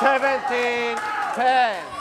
17, 10.